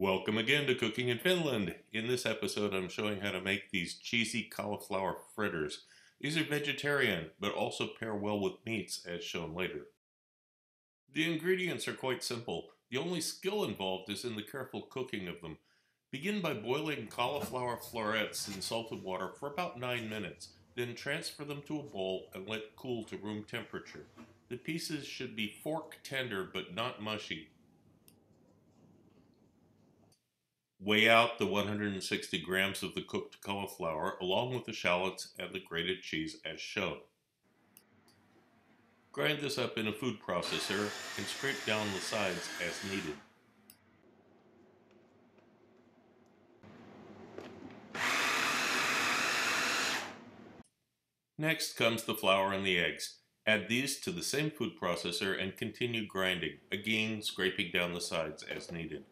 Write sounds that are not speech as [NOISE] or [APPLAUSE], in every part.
Welcome again to Cooking in Finland. In this episode, I'm showing how to make these cheesy cauliflower fritters. These are vegetarian, but also pair well with meats, as shown later. The ingredients are quite simple. The only skill involved is in the careful cooking of them. Begin by boiling cauliflower florets in salted water for about 9 minutes. Then transfer them to a bowl and let cool to room temperature. The pieces should be fork tender but not mushy. Weigh out the 160 grams of the cooked cauliflower along with the shallots and the grated cheese as shown. Grind this up in a food processor and scrape down the sides as needed. Next comes the flour and the eggs. Add these to the same food processor and continue grinding, again scraping down the sides as needed.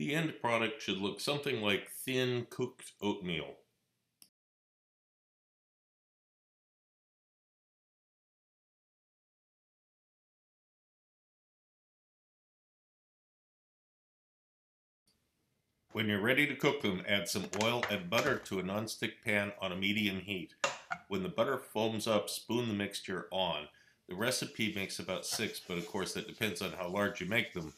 The end product should look something like thin cooked oatmeal. When you're ready to cook them, add some oil and butter to a nonstick pan on a medium heat. When the butter foams up, spoon the mixture on. The recipe makes about six, but of course that depends on how large you make them.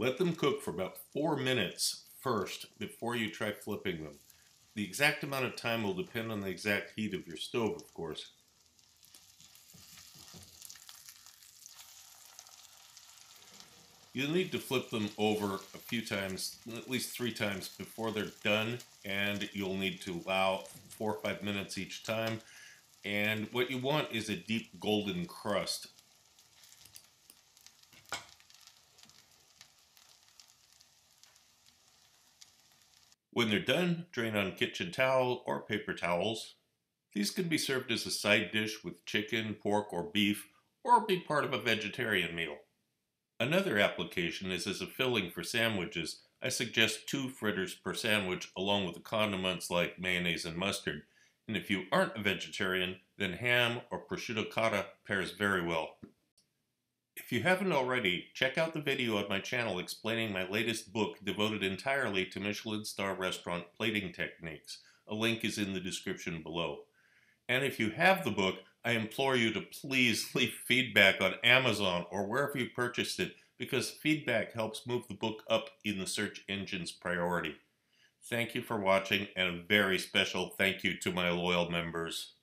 Let them cook for about four minutes first before you try flipping them. The exact amount of time will depend on the exact heat of your stove, of course. You'll need to flip them over a few times, at least three times before they're done, and you'll need to allow four or five minutes each time. And what you want is a deep golden crust When they're done, drain on kitchen towel or paper towels. These can be served as a side dish with chicken, pork, or beef, or be part of a vegetarian meal. Another application is as a filling for sandwiches. I suggest two fritters per sandwich along with the condiments like mayonnaise and mustard. And if you aren't a vegetarian, then ham or prosciutto cotta pairs very well. If you haven't already, check out the video on my channel explaining my latest book devoted entirely to Michelin star restaurant plating techniques. A link is in the description below. And if you have the book, I implore you to please [LAUGHS] leave feedback on Amazon or wherever you purchased it because feedback helps move the book up in the search engine's priority. Thank you for watching and a very special thank you to my loyal members.